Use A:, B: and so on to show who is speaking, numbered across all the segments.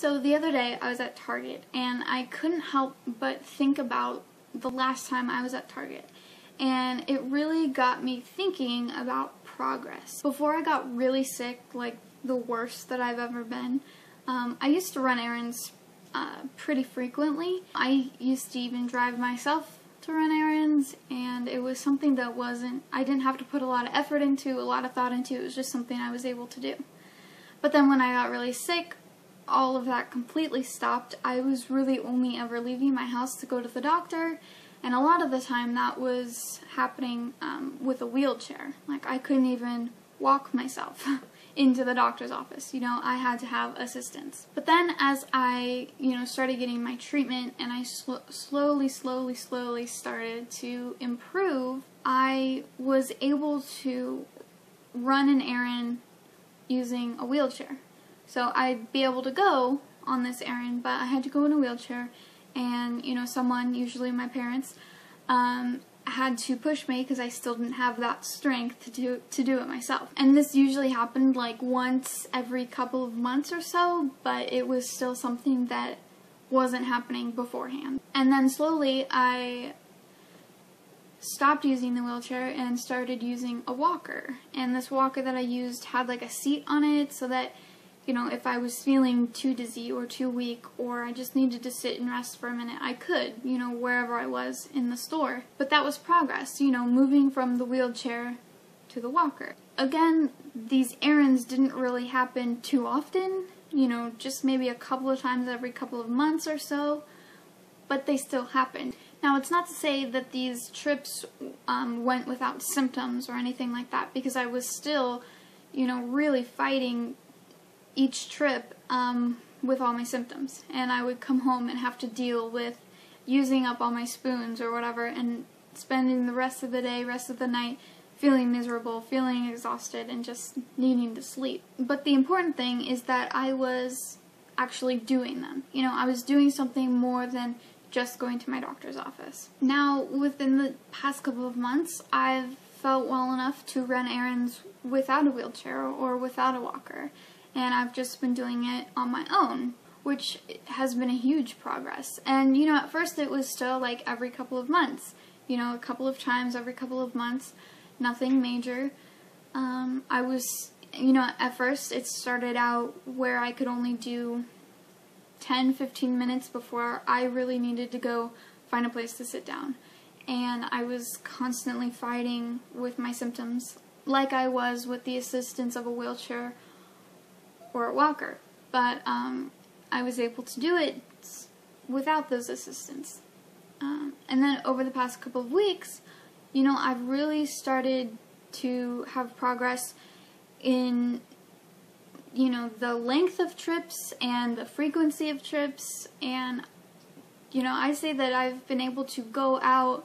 A: So the other day I was at Target and I couldn't help but think about the last time I was at Target. And it really got me thinking about progress. Before I got really sick, like the worst that I've ever been, um, I used to run errands uh, pretty frequently. I used to even drive myself to run errands and it was something that wasn't, I didn't have to put a lot of effort into, a lot of thought into, it was just something I was able to do. But then when I got really sick, all of that completely stopped. I was really only ever leaving my house to go to the doctor, and a lot of the time that was happening um, with a wheelchair. Like, I couldn't even walk myself into the doctor's office. You know, I had to have assistance. But then as I, you know, started getting my treatment and I sl slowly, slowly, slowly started to improve, I was able to run an errand using a wheelchair. So I'd be able to go on this errand, but I had to go in a wheelchair, and you know, someone, usually my parents, um, had to push me because I still didn't have that strength to do to do it myself. And this usually happened like once every couple of months or so, but it was still something that wasn't happening beforehand. And then slowly I stopped using the wheelchair and started using a walker. And this walker that I used had like a seat on it so that you know, if I was feeling too dizzy or too weak or I just needed to sit and rest for a minute, I could, you know, wherever I was in the store. But that was progress, you know, moving from the wheelchair to the walker. Again, these errands didn't really happen too often, you know, just maybe a couple of times every couple of months or so, but they still happened. Now, it's not to say that these trips um, went without symptoms or anything like that, because I was still, you know, really fighting each trip um, with all my symptoms. And I would come home and have to deal with using up all my spoons or whatever and spending the rest of the day, rest of the night feeling miserable, feeling exhausted, and just needing to sleep. But the important thing is that I was actually doing them. You know, I was doing something more than just going to my doctor's office. Now, within the past couple of months, I've felt well enough to run errands without a wheelchair or without a walker and I've just been doing it on my own, which has been a huge progress. And, you know, at first it was still like every couple of months, you know, a couple of times every couple of months, nothing major. Um, I was, you know, at first it started out where I could only do 10 15 minutes before I really needed to go find a place to sit down. And I was constantly fighting with my symptoms, like I was with the assistance of a wheelchair or a walker. But um, I was able to do it without those assistants. Um, and then over the past couple of weeks, you know, I've really started to have progress in, you know, the length of trips and the frequency of trips. And, you know, I say that I've been able to go out,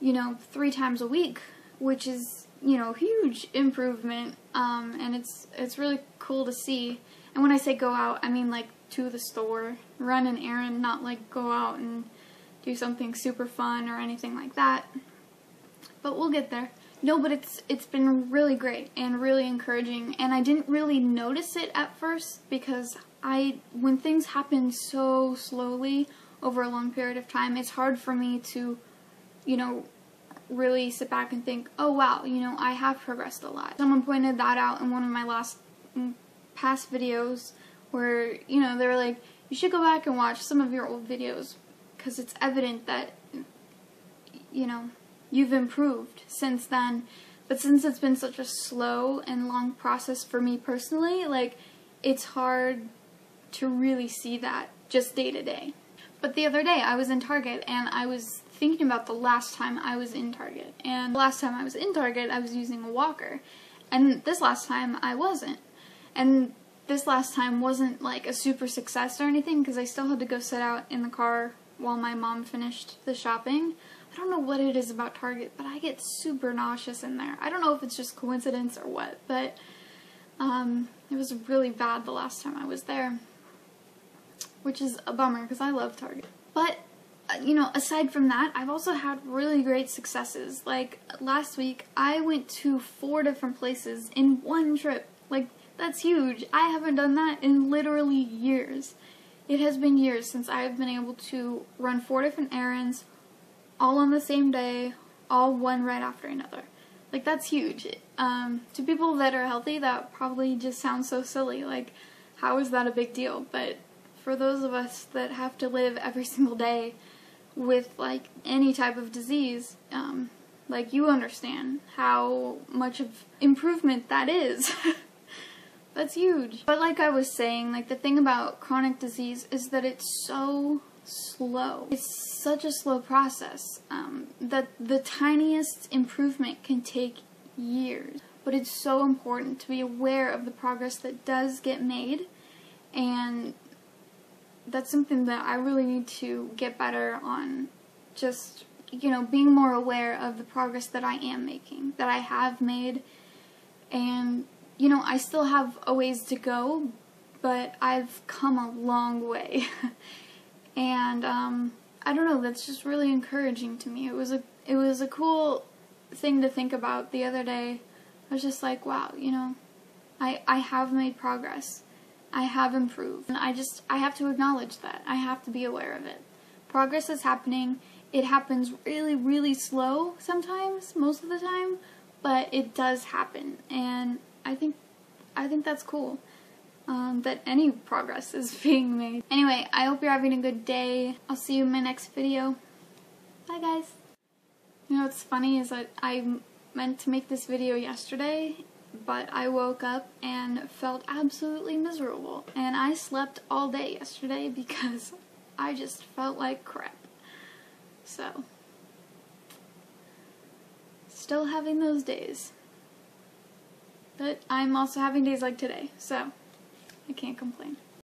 A: you know, three times a week, which is you know, huge improvement, um, and it's it's really cool to see. And when I say go out, I mean like to the store, run an errand, not like go out and do something super fun or anything like that. But we'll get there. No, but it's it's been really great and really encouraging, and I didn't really notice it at first because I when things happen so slowly over a long period of time, it's hard for me to, you know, really sit back and think, oh wow, you know, I have progressed a lot. Someone pointed that out in one of my last mm, past videos where, you know, they were like, you should go back and watch some of your old videos because it's evident that, you know, you've improved since then. But since it's been such a slow and long process for me personally, like, it's hard to really see that just day to day. But the other day I was in Target and I was thinking about the last time I was in Target. And the last time I was in Target, I was using a walker. And this last time, I wasn't. And this last time wasn't like a super success or anything because I still had to go sit out in the car while my mom finished the shopping. I don't know what it is about Target, but I get super nauseous in there. I don't know if it's just coincidence or what, but um, it was really bad the last time I was there, which is a bummer because I love Target. But you know, aside from that, I've also had really great successes. Like last week, I went to four different places in one trip. Like That's huge. I haven't done that in literally years. It has been years since I have been able to run four different errands all on the same day, all one right after another. Like that's huge. Um, to people that are healthy, that probably just sounds so silly. Like, how is that a big deal? But for those of us that have to live every single day with like any type of disease, um, like you understand how much of improvement that is. That's huge. But like I was saying, like the thing about chronic disease is that it's so slow. It's such a slow process um, that the tiniest improvement can take years. But it's so important to be aware of the progress that does get made and that's something that I really need to get better on. Just you know being more aware of the progress that I am making that I have made. And you know I still have a ways to go but I've come a long way. And um, I don't know that's just really encouraging to me. It was a it was a cool thing to think about the other day. I was just like wow you know I I have made progress I have improved. And I just, I have to acknowledge that. I have to be aware of it. Progress is happening. It happens really, really slow sometimes, most of the time, but it does happen. And I think, I think that's cool. Um, that any progress is being made. Anyway, I hope you're having a good day. I'll see you in my next video. Bye guys. You know what's funny is that I meant to make this video yesterday but I woke up and felt absolutely miserable. And I slept all day yesterday because I just felt like crap. So, still having those days. But I'm also having days like today, so I can't complain.